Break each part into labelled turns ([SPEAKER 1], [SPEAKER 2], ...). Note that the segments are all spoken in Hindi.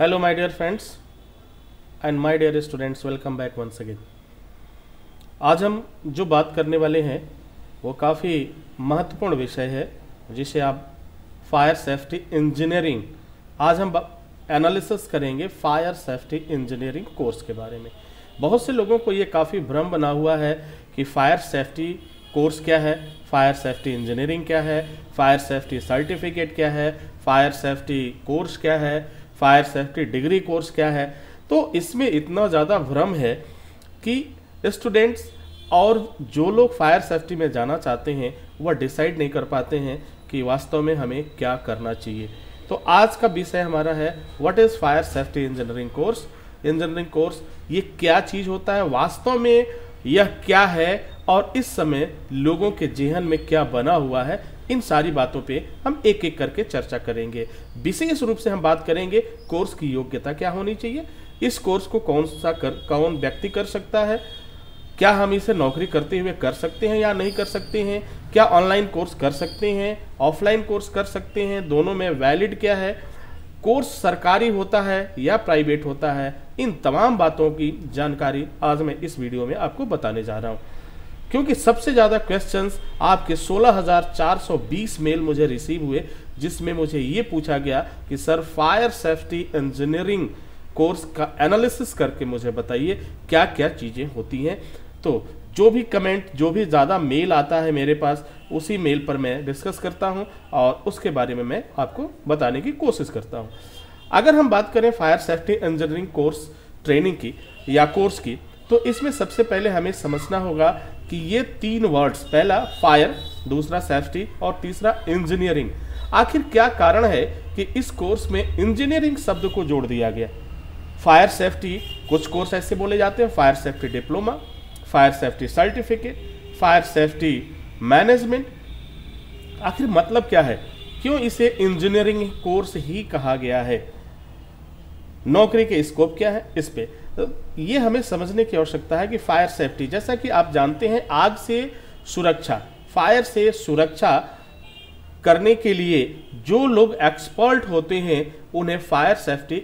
[SPEAKER 1] Hello my dear friends and my dear students welcome back once again आज हम जो बात करने वाले हैं, वो काफ़ी महत्वपूर्ण विषय है, जिसे आप फायर सेफ्टी इंजीनियरिंग आज हम एनालिसिस करेंगे फायर सेफ्टी इंजीनियरिंग कोर्स के बारे में। बहुत से लोगों को ये काफ़ी भ्रम बना हुआ है कि फायर सेफ्टी कोर्स क्या है फायर सेफ्टी इंजीनियरिंग क्या है फायर सेफ्टी सर्टिफिकेट क्या है फायर सेफ्टी कोर्स क्या है। फायर सेफ्टी डिग्री कोर्स क्या है? तो इसमें इतना ज़्यादा भ्रम है कि स्टूडेंट्स और जो लोग फायर सेफ्टी में जाना चाहते हैं, वह डिसाइड नहीं कर पाते हैं कि वास्तव में हमें क्या करना चाहिए। तो आज का विषय हमारा है what is fire safety engineering course engineering course ये क्या चीज़ होता है, वास्तव में यह क्या है, और इस समय लोगों के जेहन में क्या बना हुआ है इन सारी बातों पे हम एक एक करके चर्चा करेंगे। विशेष रूप से हम बात करेंगे कोर्स की योग्यता क्या होनी चाहिए, इस कोर्स को कौन सा कर, कौन व्यक्ति कर सकता है, क्या हम इसे नौकरी करते हुए कर सकते हैं या नहीं कर सकते हैं, क्या ऑनलाइन कोर्स कर सकते हैं, ऑफलाइन कोर्स कर सकते हैं, दोनों में वैलिड क्या है, कोर्स सरकारी होता है या प्राइवेट होता है, इन तमाम बातों की जानकारी आज मैं इस वीडियो में आपको बताने जा रहा हूँ। क्योंकि सबसे ज़्यादा क्वेश्चंस आपके 16,420 मेल मुझे रिसीव हुए जिसमें मुझे ये पूछा गया कि sir fire safety engineering course का एनालिसिस करके मुझे बताइए क्या क्या चीज़ें होती हैं? तो जो भी कमेंट जो भी ज़्यादा मेल आता है मेरे पास उसी मेल पर मैं डिस्कस करता हूँ और उसके बारे में मैं आपको बताने की कोशिश करता हूँ। अगर हम बात करें fire safety engineering course training की या कोर्स की तो इसमें सबसे पहले हमें समझना होगा कि ये तीन वर्ड्स पहला फायर दूसरा सेफ्टी और तीसरा इंजीनियरिंग आखिर क्या कारण है कि इस कोर्स में इंजीनियरिंग शब्द को जोड़ दिया गया? फायर सेफ्टी कुछ कोर्स ऐसे बोले जाते हैं fire safety diploma fire safety certificate fire safety management आखिर मतलब क्या है? क्यों इसे इंजीनियरिंग कोर्स ही कहा गया है? नौकरी के स्कोप क्या है? इस पे। तो ये हमें समझने की आवश्यकता है कि फायर सेफ्टी जैसा कि आप जानते हैं, आग से सुरक्षा फायर से सुरक्षा करने के लिए जो लोग एक्सपर्ट होते हैं, उन्हें फायर सेफ्टी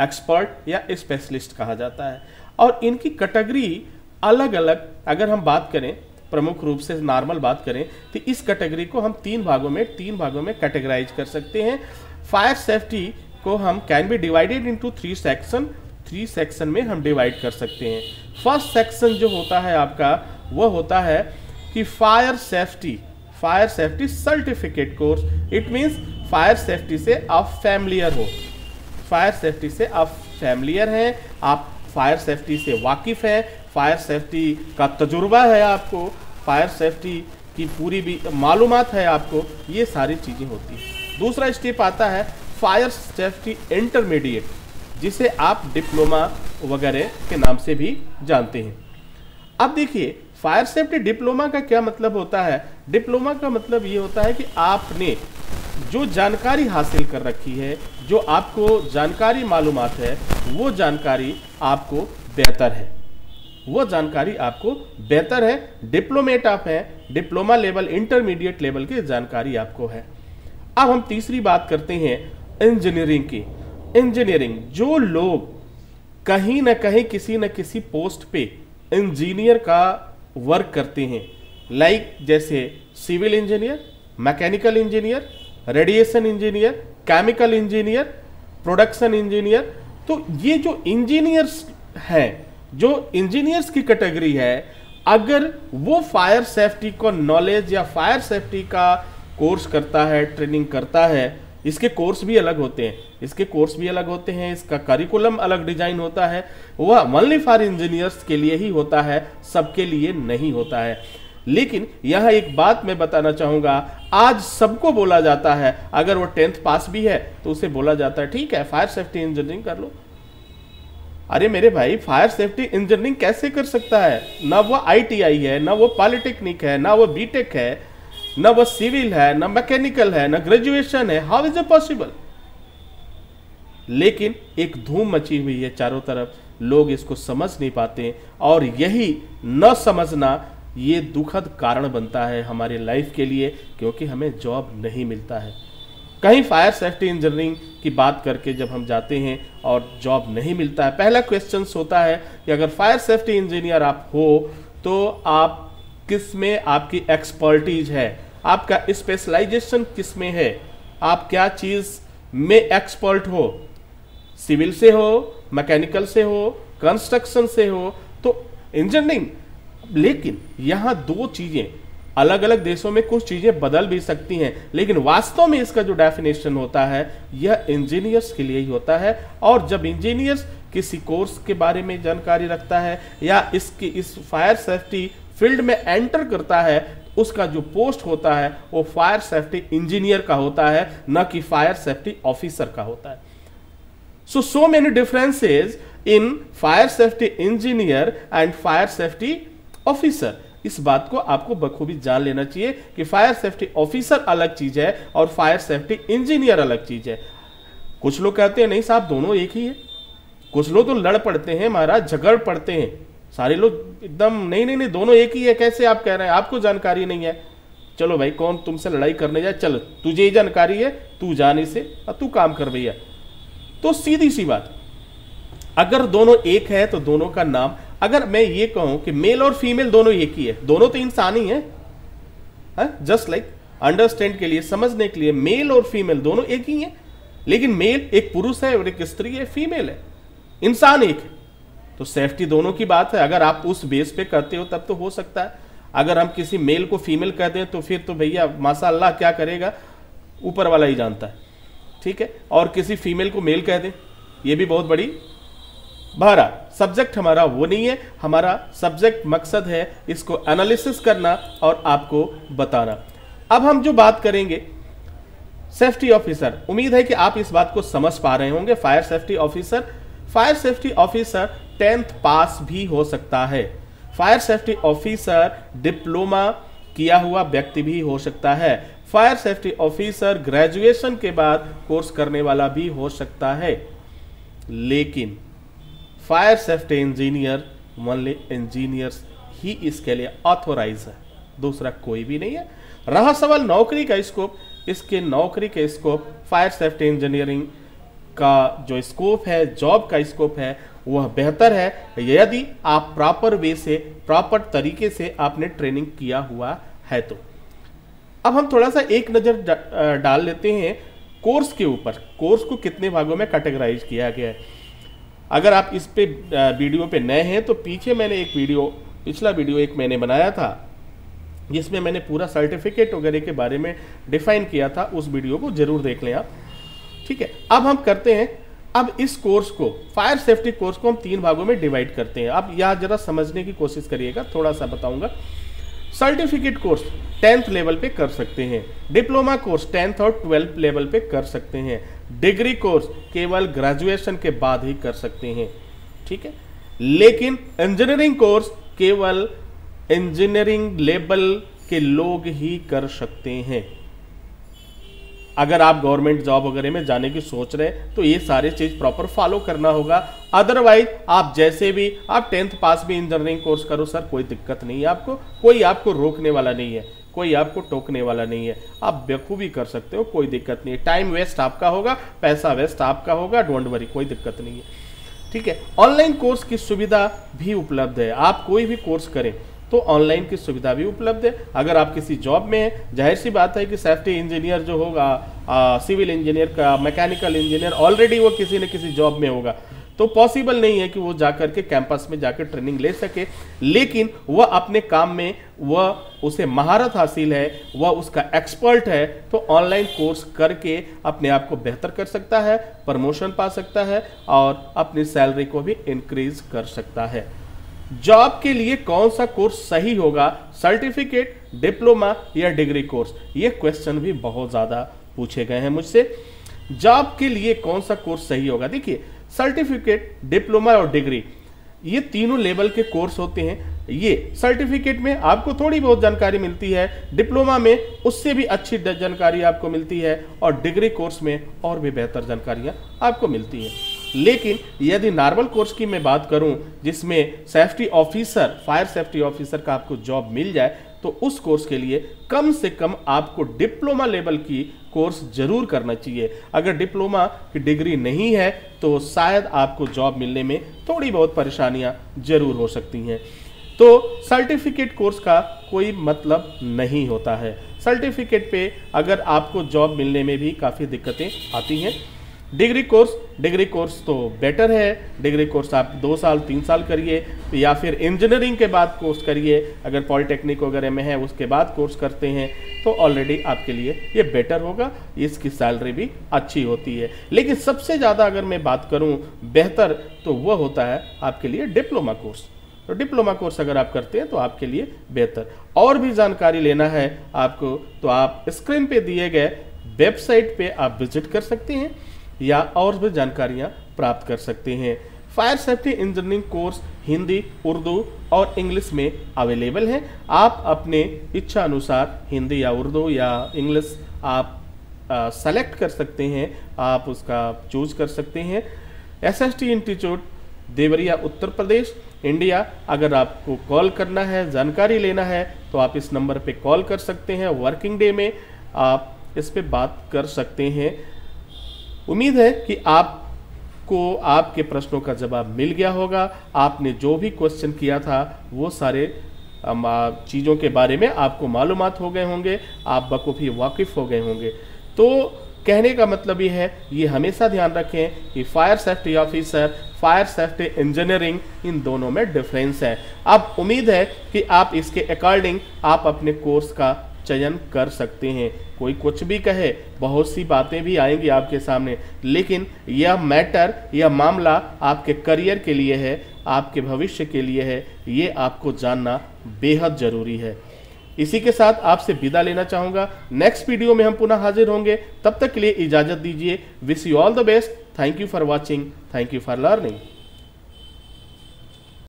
[SPEAKER 1] एक्सपर्ट या स्पेशलिस्ट कहा जाता है। और इनकी कैटेगरी अलग अलग अगर हम बात करें, प्रमुख रूप से नॉर्मल बात करें तो इस कैटेगरी को हम तीन भागों में, तीन भागों में कैटेगराइज कर सकते हैं। फायर सेफ्टी को हम can be divided into three section three section में हम डिवाइड कर सकते हैं। फ़र्स्ट सेक्शन जो होता है आपका वह होता है कि fire safety fire safety certificate course it means fire safety से आप फैमिलियर हो। फायर सेफ्टी से आप फैमिलियर हैं, आप फायर सेफ्टी से वाकिफ़ हैं। फायर सेफ्टी का तजुर्बा है आपको। फायर सेफ्टी की पूरी भी मालूम है आपको। ये सारी चीज़ें होती हैं। दूसरा स्टेप आता है फायर सेफ्टी इंटरमीडिएट जिसे आप डिप्लोमा वगैरह के नाम से भी जानते हैं। अब देखिए फायर सेफ्टी डिप्लोमा का क्या मतलब होता है? डिप्लोमा का मतलब ये होता है कि आपने जो जानकारी हासिल कर रखी है, जो आपको जानकारी मालूम है, वो जानकारी आपको बेहतर है। वो जानकारी आपको बेहतर है। डिप्लोमेट आप है, डिप्लोमा लेवल इंटरमीडिएट लेवल की जानकारी आपको है। अब हम तीसरी बात करते हैं इंजीनियरिंग की। इंजीनियरिंग जो लोग कहीं ना कहीं किसी न किसी पोस्ट पे इंजीनियर का वर्क करते हैं लाइक like जैसे civil engineer mechanical engineer radiation engineer chemical engineer production engineer तो ये जो इंजीनियर्स हैं, जो इंजीनियर्स की कैटेगरी है, अगर वो फायर सेफ्टी को नॉलेज या फायर सेफ्टी का कोर्स करता है ट्रेनिंग करता है इसके कोर्स भी अलग होते हैं। इसके कोर्स भी अलग होते हैं, इसका करिकुलम अलग डिज़ाइन होता है। वह ओनली फॉर इंजीनियर्स के लिए ही होता है, सबके लिए नहीं होता है। लेकिन यह एक बात मैं बताना चाहूँगा, आज सबको बोला जाता है, अगर वो टेंथ पास भी है तो उसे बोला जाता है, ठीक है फायर सेफ्टी इंजीनियरिंग कर लो। अरे मेरे भाई फायर सेफ्टी इंजीनियरिंग कैसे कर सकता है? ना वो आईटीआई है, ना वो पॉलिटेक्निक है, ना वो बीटेक है ना वो सिविल है, ना मैकेनिकल है, ना ग्रेजुएशन है हाउ इज़ ए पॉसिबल लेकिन एक धूम मची हुई है चारों तरफ़, लोग इसको समझ नहीं पाते और यही न समझना, ये दुखद कारण बनता है हमारे लाइफ के लिए, क्योंकि हमें जॉब नहीं मिलता है। कहीं फायर सेफ्टी इंजीनियरिंग की बात करके जब हम जाते हैं और जॉब नहीं मिलता है, पहला क्वेश्चन होता है कि अगर फायर सेफ्टी इंजीनियर आप हो तो आप किसमें आपकी एक्सपर्टीज है? आपका स्पेशलाइजेशन किसमें है? आप क्या चीज़ में एक्सपर्ट हो? सिविल से हो मैकेनिकल से हो कंस्ट्रक्शन से हो तो इंजीनियरिंग लेकिन यहाँ दो चीज़ें अलग अलग देशों में कुछ चीज़ें बदल भी सकती हैं, लेकिन वास्तव में इसका जो डेफिनेशन होता है, यह इंजीनियर्स के लिए ही होता है। और जब इंजीनियर्स किसी कोर्स के बारे में जानकारी रखता है, या इसकी, इस फायर सेफ्टी फ़ील्ड में एंटर करता है, उसका जो पोस्ट होता है, वो फायर सेफ्टी इंजीनियर का होता है, न कि फायर सेफ्टी ऑफिसर का होता है। So so many differences in fire safety engineer and fire safety officer इस बात को आपको बखूबी जान लेना चाहिए कि फायर सेफ्टी ऑफिसर अलग चीज़ है और फायर सेफ्टी इंजीनियर अलग चीज़ है। कुछ लोग कहते हैं, नहीं साहब, दोनों एक ही है। कुछ लोग तो लड़ पड़ते हैं महाराज, झगड़ पड़ते हैं। सारे लोग एकदम, नहीं नहीं नहीं, दोनों एक ही है, कैसे आप कह रहे हैं? आपको जानकारी नहीं है। चलो भाई, कौन तुमसे लड़ाई करने जाए? चलो, तुझे ही जानकारी है, तू जाने से, और तू काम कर भैया। तो सीधी सी बात, अगर दोनों एक है तो दोनों का नाम, अगर मैं ये कहूँ कि मेल और फीमेल दोनों एक ही है, दोनों तो इंसान ही है जस्ट लाइक अंडरस्टैंड के लिए, समझने के लिए मेल और फीमेल दोनों एक ही है, लेकिन मेल एक पुरुष है और एक स्त्री है फीमेल है, इंसान एक है। तो सेफ्टी दोनों की बात है। अगर आप उस बेस पे करते हो, तब तो हो सकता है। अगर हम किसी मेल को फीमेल कह दें तो फिर तो भैया माशा अल्लाह क्या करेगा? ऊपर वाला ही जानता है। ठीक है? और किसी फीमेल को मेल कह दें, ये भी बहुत बड़ी बहरा सब्जेक्ट हमारा वो नहीं है। हमारा सब्जेक्ट मकसद है इसको एनालिसिस करना और आपको बताना। अब हम जो बात करेंगे सेफ्टी ऑफिसर उम्मीद है कि आप इस बात को समझ पा रहे होंगे। Fire safety officer fire safety officer tenth pass भी हो सकता है। फायर सेफ्टी ऑफिसर डिप्लोमा किया हुआ व्यक्ति भी हो सकता है। फायर सेफ्टी ऑफिसर ग्रेजुएशन के बाद कोर्स करने वाला भी हो सकता है। लेकिन fire safety engineer only engineers ही इसके लिए ऑथोराइज है। दूसरा कोई भी नहीं है। रहा सवाल नौकरी का स्कोप इसके नौकरी के स्कोप फायर सेफ्टी इंजीनियरिंग का जो स्कोप है जॉब का स्कोप है, वह बेहतर है यदि आप प्रॉपर वे से प्रॉपर तरीके से आपने ट्रेनिंग किया हुआ है तो। अब हम थोड़ा सा एक नज़र डाल लेते हैं कोर्स के ऊपर। कोर्स को कितने भागों में कैटेगराइज किया गया है? अगर आप इस पे वीडियो पे नए हैं तो पीछे मैंने एक वीडियो पिछला वीडियो एक मैंने बनाया था, जिसमें मैंने पूरा सर्टिफिकेट वगैरह के बारे में डिफाइन किया था, उस वीडियो को ज़रूर देख लें आप। ठीक है, अब हम करते हैं, अब इस कोर्स को फायर सेफ्टी कोर्स को हम तीन भागों में डिवाइड करते हैं। अब यहाँ जरा समझने की कोशिश करिएगा थोड़ा सा बताऊँगा। सर्टिफिकेट कोर्स टेंथ लेवल पे कर सकते हैं। डिप्लोमा कोर्स टेंथ और ट्वेल्थ लेवल पे कर सकते हैं। डिग्री कोर्स केवल ग्रेजुएशन के बाद ही कर सकते हैं। ठीक है? लेकिन इंजीनियरिंग कोर्स केवल इंजीनियरिंग लेवल के लोग ही कर सकते हैं। अगर आप गवर्नमेंट जॉब वगैरह में जाने की सोच रहे हैं तो ये सारे चीज़ प्रॉपर फॉलो करना होगा। अदरवाइज़ आप जैसे भी, आप टेंथ पास भी इंजीनियरिंग कोर्स करो सर कोई दिक्कत नहीं है आपको। कोई आपको रोकने वाला नहीं है, कोई आपको टोकने वाला नहीं है। आप बेखूबी कर सकते हो, कोई दिक्कत नहीं है। टाइम वेस्ट आपका होगा, पैसा वेस्ट आपका होगा डोंट वरी कोई दिक्कत नहीं है। ठीक है ऑनलाइन कोर्स की सुविधा भी उपलब्ध है। आप कोई भी कोर्स करें तो ऑनलाइन की सुविधा भी उपलब्ध है। अगर आप किसी जॉब में हैं, ज़ाहिर सी बात है कि सेफ्टी इंजीनियर जो होगा सिविल इंजीनियर का मैकेनिकल इंजीनियर ऑलरेडी वो किसी न किसी जॉब में होगा। तो पॉसिबल नहीं है कि वो जाकर के कैंपस में जाकर ट्रेनिंग ले सके, लेकिन वह अपने काम में, वह उसे महारत हासिल है, वह उसका एक्सपर्ट है तो ऑनलाइन कोर्स करके अपने आप को बेहतर कर सकता है प्रमोशन पा सकता है, और अपनी सैलरी को भी इंक्रीज कर सकता है। जॉब के लिए कौन सा कोर्स सही होगा? सर्टिफिकेट, डिप्लोमा या डिग्री कोर्स? ये क्वेश्चन भी बहुत ज़्यादा पूछे गए हैं मुझसे। जॉब के लिए कौन सा कोर्स सही होगा? देखिए, सर्टिफिकेट, डिप्लोमा और डिग्री, ये तीनों लेवल के कोर्स होते हैं। ये सर्टिफिकेट में आपको थोड़ी बहुत जानकारी मिलती है, डिप्लोमा में उससे भी अच्छी जानकारी आपको मिलती है, और डिग्री कोर्स में और भी बेहतर जानकारियाँ आपको मिलती हैं। लेकिन यदि नॉर्मल कोर्स की मैं बात करूँ, जिसमें safety officer fire safety officer का आपको जॉब मिल जाए तो उस कोर्स के लिए कम से कम आपको डिप्लोमा लेवल की कोर्स ज़रूर करना चाहिए। अगर डिप्लोमा की डिग्री नहीं है तो शायद आपको जॉब मिलने में थोड़ी बहुत परेशानियाँ ज़रूर हो सकती हैं। तो सर्टिफिकेट कोर्स का कोई मतलब नहीं होता है। सर्टिफिकेट पे अगर आपको जॉब मिलने में भी काफ़ी दिक्कतें आती हैं डिग्री कोर्स डिग्री कोर्स तो बेटर है, डिग्री कोर्स आप दो साल, तीन साल करिए, या फिर इंजीनियरिंग के बाद कोर्स करिए, अगर पॉलिटेक्निक वगैरह में है, उसके बाद कोर्स करते हैं तो ऑलरेडी आपके लिए ये बेटर होगा, इसकी सैलरी भी अच्छी होती है। लेकिन सबसे ज़्यादा अगर मैं बात करूँ, बेहतर तो वह होता है आपके लिए डिप्लोमा कोर्स तो डिप्लोमा कोर्स अगर आप करते हैं तो आपके लिए बेहतर। और भी जानकारी लेना है आपको तो आप स्क्रीन पे दिए गए वेबसाइट पे आप विज़िट कर सकते हैं। या और भी जानकारियाँ प्राप्त कर सकते हैं। Fire safety engineering course Hindi, Urdu और इंग्लिश में अवेलेबल है। आप अपने इच्छा अनुसार हिंदी या उर्दू या इंग्लिश आप सेलेक्ट कर सकते हैं। आप उसका चूज़ कर सकते हैं। S S T institute Deoria, Uttar Pradesh India अगर आपको कॉल करना है, जानकारी लेना है तो आप इस नंबर पे कॉल कर सकते हैं। वर्किंग डे में आप इस पे बात कर सकते हैं। उम्मीद है कि आपको आपके प्रश्नों का जवाब मिल गया होगा। आपने जो भी क्वेश्चन किया था, वो सारे चीज़ों के बारे में आपको मालूम हो गए होंगे, आप बखूबी वाकिफ़ हो गए होंगे। तो कहने का मतलब ये है, ये हमेशा ध्यान रखें कि fire safety officer fire safety engineering इन दोनों में डिफरेंस है। अब उम्मीद है कि आप इसके अकॉर्डिंग आप अपने कोर्स का चयन कर सकते हैं। कोई कुछ भी कहे, बहुत सी बातें भी आएँगी आपके सामने। लेकिन यह मैटर, यह मामला आपके करियर के लिए है, आपके भविष्य के लिए है, ये आपको जानना बेहद ज़रूरी है। इसी के साथ आपसे विदा लेना चाहूँगा। नेक्स्ट वीडियो में हम पुनः हाजिर होंगे। तब तक के लिए इजाज़त दीजिए। Wish you all the best thank you for watching thank you for learning